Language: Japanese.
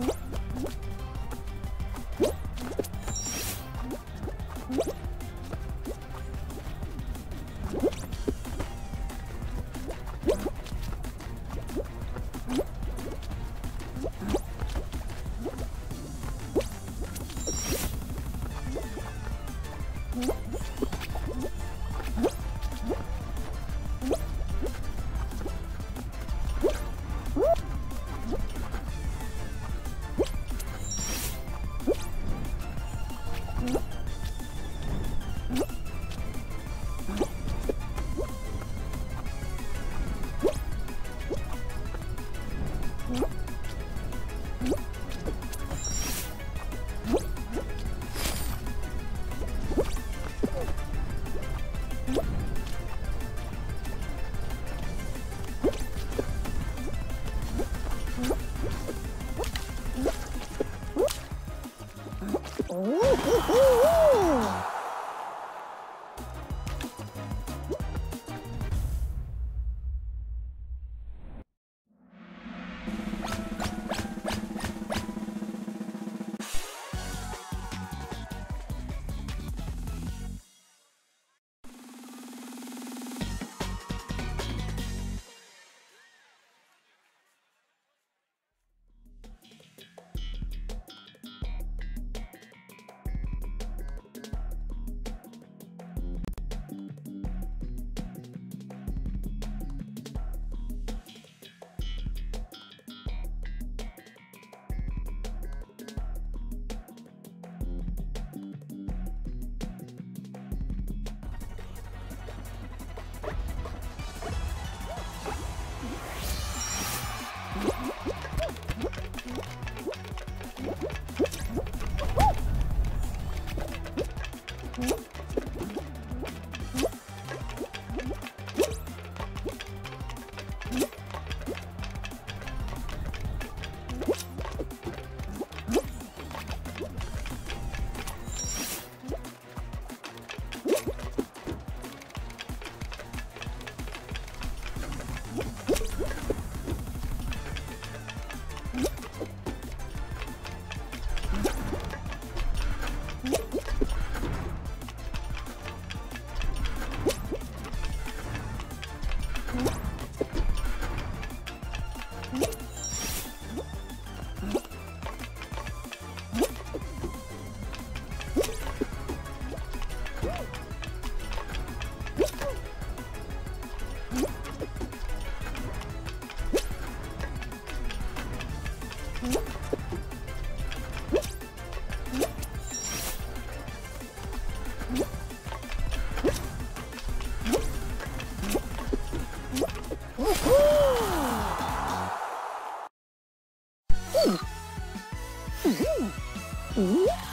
you Yep. 呜